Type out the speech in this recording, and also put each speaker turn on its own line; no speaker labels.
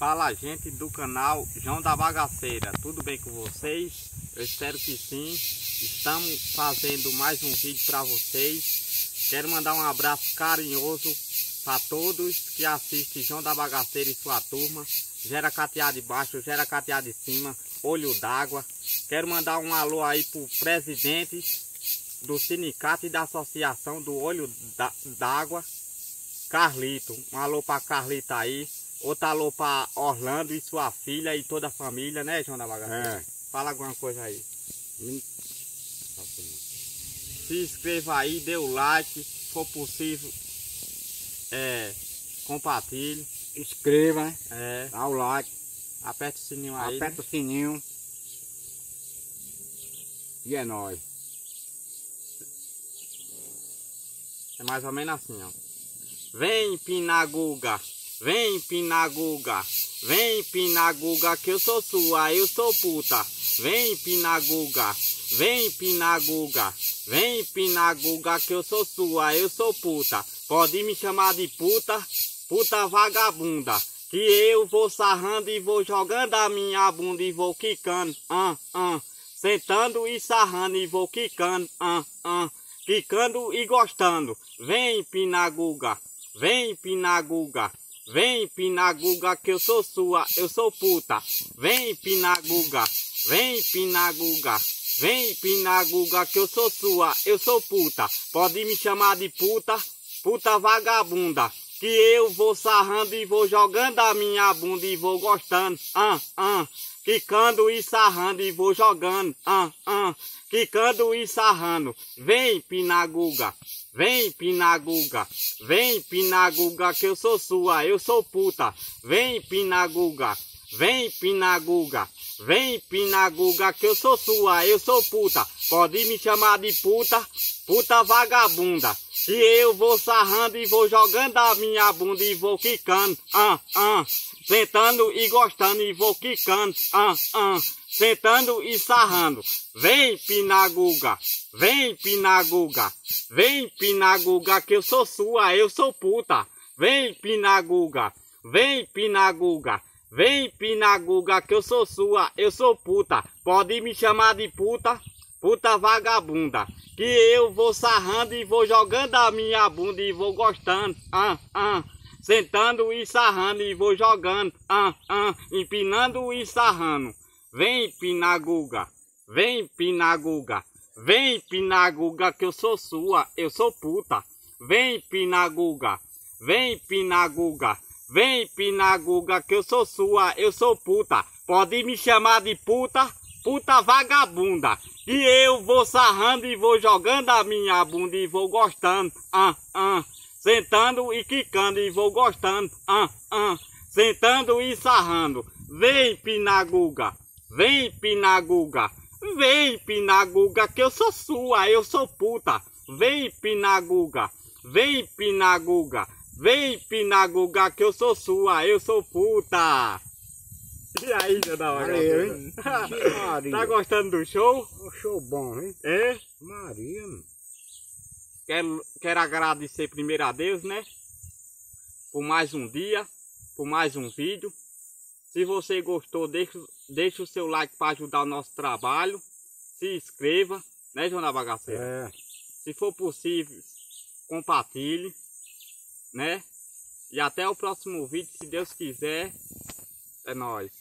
Fala gente do canal João da Bagaceira, tudo bem com vocês? Eu espero que sim. Estamos fazendo mais um vídeo para vocês. Quero mandar um abraço carinhoso para todos que assistem João da Bagaceira e sua turma. Gera catear de baixo, gera catear de cima, olho d'água. Quero mandar um alô aí pro presidente do sindicato e da associação do olho d'água, Carlito. Um alô para Carlito aí. Outro alô para Orlando e sua filha e toda a família, né, João da Bagaceira?
É.
Fala alguma coisa aí.
Hum.
Se inscreva aí, dê o like, se for possível, é, compartilhe,
Inscreva, né?
é,
Dá o like,
aperte o sininho aí. né?
aperta o sininho. E é nóis.
É mais ou menos assim, ó. Vem Pinaguga, vem Pinaguga, vem Pinaguga que eu sou sua, eu sou puta. Vem Pinaguga, vem Pinaguga, vem Pinaguga que eu sou sua, eu sou puta. Pode me chamar de puta, puta vagabunda. Que eu vou sarrando e vou jogando a minha bunda e vou quicando, ah, ah. Sentando e sarrando e vou quicando, ah, ah. Quicando e gostando. Vem Pinaguga, vem Pinaguga. Vem Pinaguga que eu sou sua, eu sou puta. Vem Pinaguga, vem Pinaguga. Vem Pinaguga que eu sou sua, eu sou puta. Pode me chamar de puta, puta vagabunda. Que eu vou sarrando e vou jogando a minha bunda e vou gostando. Ah, ah. Quicando e sarrando e vou jogando. Ah, ah. Quicando e sarrando. Vem Pinaguga, vem Pinaguga. Vem Pinaguga que eu sou sua, eu sou puta. Vem Pinaguga, vem Pinaguga. Vem Pinaguga que eu sou sua, eu sou puta. Pode me chamar de puta, puta vagabunda. Que eu vou sarrando e vou jogando a minha bunda e vou quicando. Ah, ah. Sentando e gostando e vou quicando. Ah, ah. Sentando e sarrando. Vem Pinaguga, vem Pinaguga. Vem Pinaguga que eu sou sua, eu sou puta. Vem Pinaguga, vem Pinaguga. Vem Pinaguga que eu sou sua, eu sou puta. Pode me chamar de puta, puta vagabunda. Que eu vou sarrando e vou jogando a minha bunda e vou gostando. Ah, ah. Sentando e sarrando e vou jogando. Ah, ah. Empinando e sarrando. Vem Pinaguga, vem Pinaguga. Vem Pinaguga que eu sou sua, eu sou puta. Vem Pinaguga, vem Pinaguga. Vem Pinaguga que eu sou sua, eu sou puta. Pode me chamar de puta, puta vagabunda. E eu vou sarrando e vou jogando a minha bunda e vou gostando. Ah, ah. Sentando e quicando e vou gostando. Ah, ah. Sentando e sarrando. Vem Pinaguga, vem Pinaguga. Vem Pinaguga que eu sou sua, eu sou puta. Vem Pinaguga, vem Pinaguga. Vem Pinaguga que eu sou sua, eu sou puta. E aí, Zé da
Valeu,
Bagaceira?
hein? Maria.
Tá gostando do show?
Um show bom, hein?
É?
Maria, mano.
Quero, quero agradecer primeiro a Deus, né? Por mais um dia, por mais um vídeo. Se você gostou, deixa, deixa o seu like para ajudar o nosso trabalho. Se inscreva, né, João da Bagaceira?
É.
Se for possível, compartilhe, né? E até o próximo vídeo, se Deus quiser. É nóis.